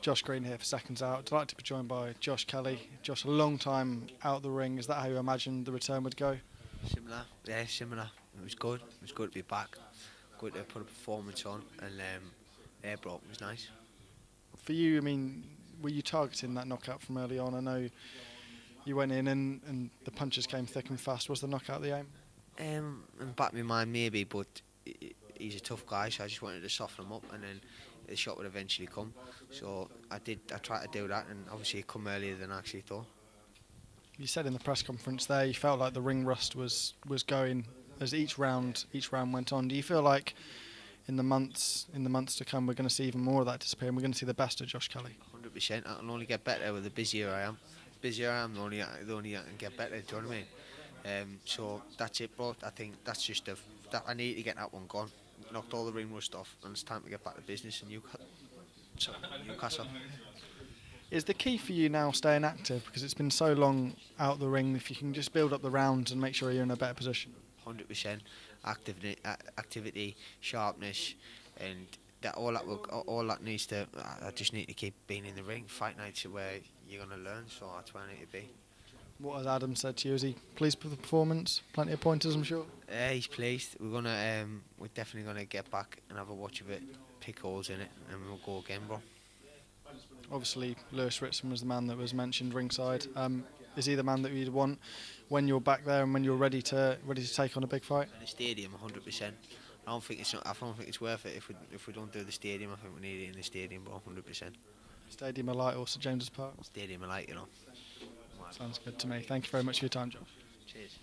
Josh Green here for seconds out. Delighted to be joined by Josh Kelly. Josh, a long time out the ring. Is that how you imagined the return would go? Similar, yeah, similar. It was good. It was good to be back. Good to put a performance on, and um, bro, it was nice. For you, I mean, were you targeting that knockout from early on? I know you went in and, and the punches came thick and fast. Was the knockout the aim? Um, in the back of my mind, maybe, but he- he- he's a tough guy, so I just wanted to soften him up, and then the shot would eventually come. So I did. I tried to do that, and obviously it come earlier than I actually thought. You said in the press conference there you felt like the ring rust was was going as each round each round went on. Do you feel like in the months in the months to come we're going to see even more of that disappear and we're going to see the best of Josh Kelly? Hundred percent. I can only get better with the busier I am. Busier I am, the only the only I can get better. Do you know what I mean? Um, so that's it, bro. I think that's just a, that I need to get that one gone. Knocked all the ring rust off, and it's time to get back to business in Newcastle. Is the key for you now staying active because it's been so long out the ring? If you can just build up the rounds and make sure you're in a better position. Hundred percent. Activity, activity, sharpness, and that all that will, all that needs to. I- I just need to keep being in the ring. Fight nights are where you're gonna learn. So that's where I need to be. What has Adam said to you? Is he pleased with the performance? Plenty of pointers, I'm sure. Yeah, he's pleased. We're gonna, um, we're definitely gonna get back and have a watch of it, pick holes in it, and we'll go again, bro. Obviously, Lewis Ritson was the man that was mentioned ringside. Um, is he the man that you'd want when you're back there and when you're ready to ready to take on a big fight? In the stadium, 100%. I don't think it's not, I don't think it's worth it if we if we don't do the stadium. I think we need it in the stadium, bro. 100%. Stadium of Light or St James's Park? Stadium, like you know. Sounds good to me. Thank you very much for your time, Josh. Cheers.